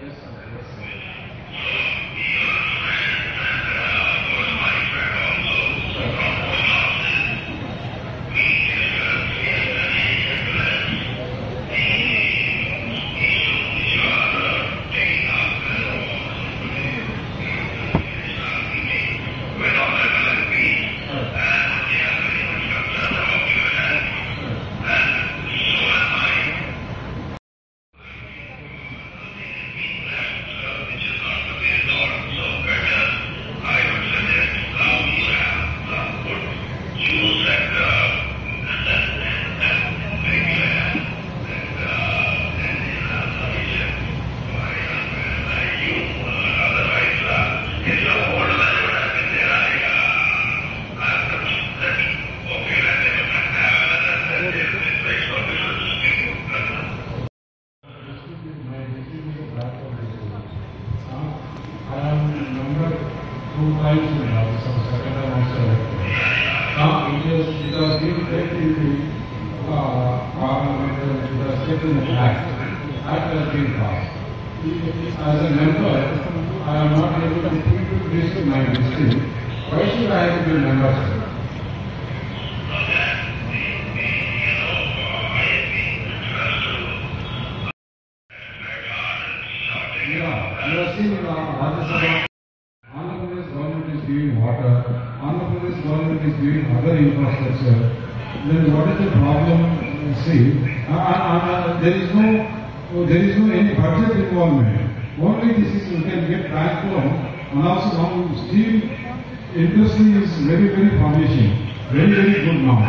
I two times in the office, so second also. Now, it is, it has been in the, parliament, was kept in the act. Act has been passed. As a member, I am not able to to this my district. Why should I have a member? sir? Yeah, you are seeing in giving water, Andhra Pradesh government is giving other infrastructure. Then what is the problem? See, uh, uh, uh, there is no, oh, there is no any budget involvement. Only this is you can get bank loan, and also now steel industry is very very flourishing, very very good now.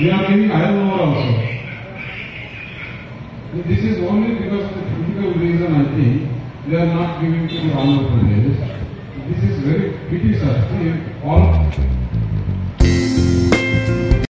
We are giving iron ore also. This is only because of the political reason I think they are not giving to the Andhra Pradesh. This is very pity, sir. All